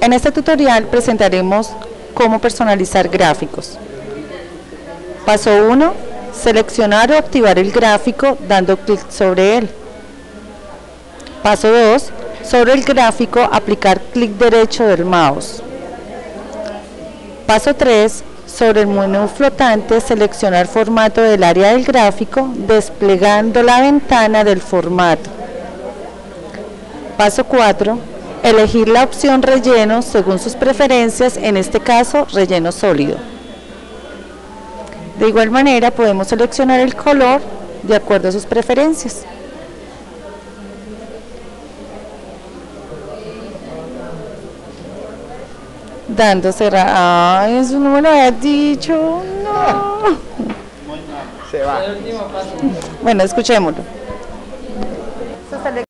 En este tutorial presentaremos cómo personalizar gráficos. Paso 1. Seleccionar o activar el gráfico dando clic sobre él. Paso 2. Sobre el gráfico aplicar clic derecho del mouse. Paso 3. Sobre el menú flotante seleccionar formato del área del gráfico desplegando la ventana del formato. Paso 4. Elegir la opción relleno según sus preferencias, en este caso relleno sólido. De igual manera podemos seleccionar el color de acuerdo a sus preferencias. Dando cerrar. Ay, eso no me lo había dicho. No. Se va. Bueno, escuchémoslo.